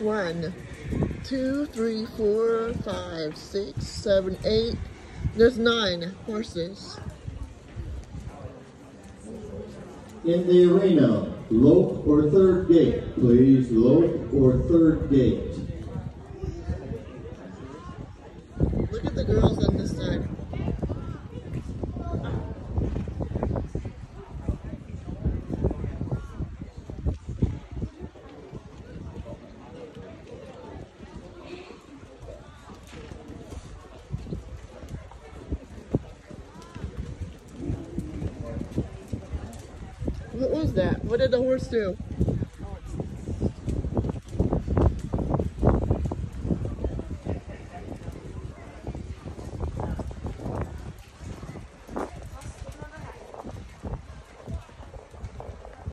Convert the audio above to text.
One, two, three, four, five, six, seven, eight. There's nine horses. In the arena, lope or third gait, please. Lope or third gait. Look at the girls on this side. Was that? What did the horse do?